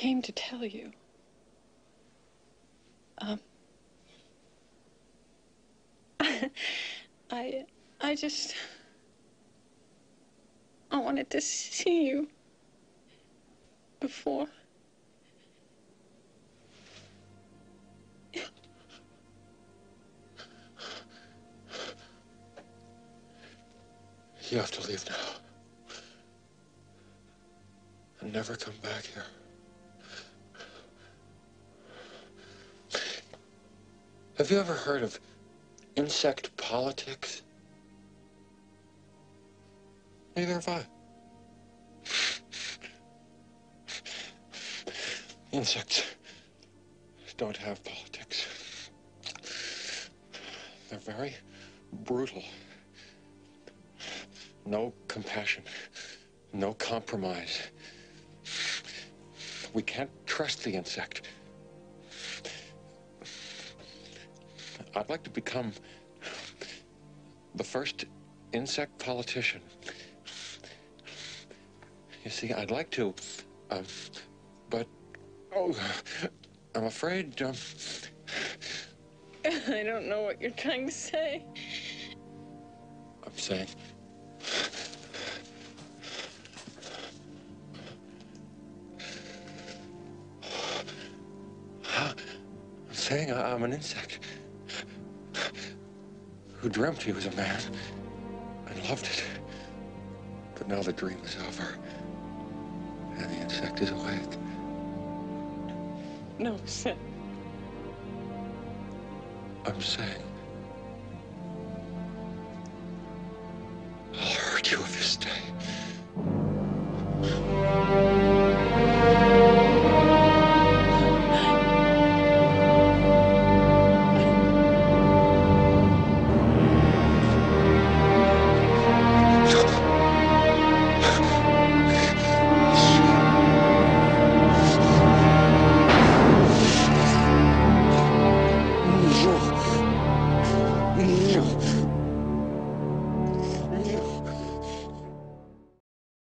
came to tell you. Um, I, I just, I wanted to see you before. You have to leave now. And never come back here. Have you ever heard of insect politics? Neither have I. Insects don't have politics. They're very brutal. No compassion. No compromise. We can't trust the insect. I'd like to become the first insect politician. You see, I'd like to, um, but, oh, I'm afraid, um, I don't know what you're trying to say. I'm saying, I'm saying I'm an insect who dreamt he was a man and loved it. But now the dream is over and the insect is awake. No, Seth. I'm saying I'll hurt you if you stay.